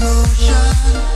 motion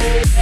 Música